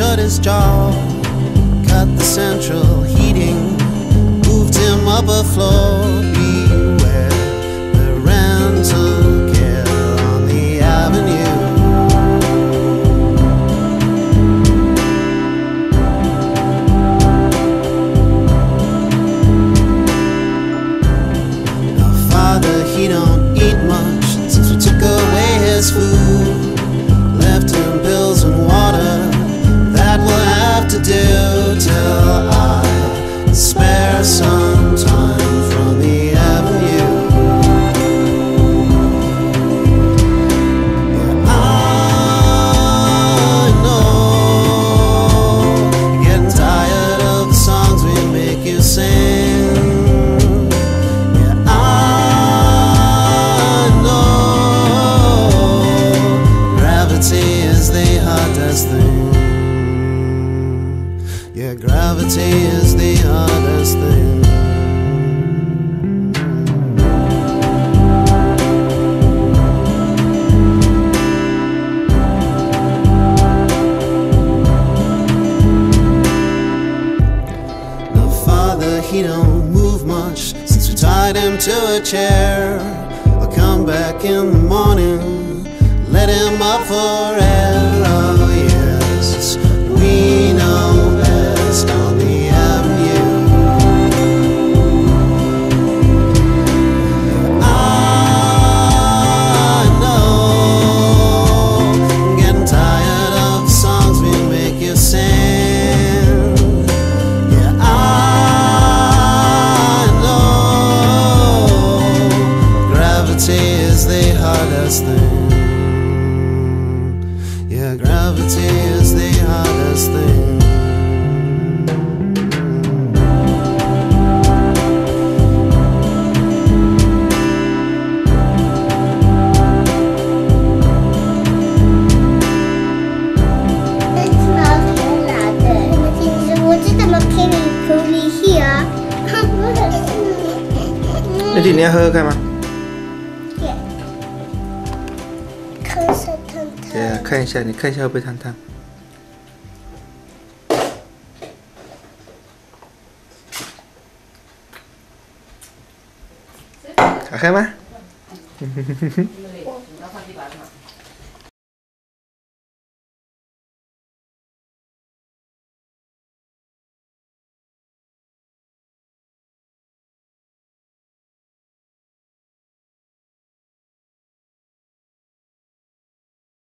shut his jaw. Cut the central heating, moved him up a floor. Beware the rental care on the avenue. Now, father, he don't eat much since we took away his food. To do till I is the hardest thing. No father, he don't move much since we tied him to a chair. I'll come back in the morning, let him up for air. Is the hardest thing. Yeah, gravity is the hardest thing. Would you come 对呀，看一下，你看一下会不会烫烫？好黑吗？哼哼哼哼哼。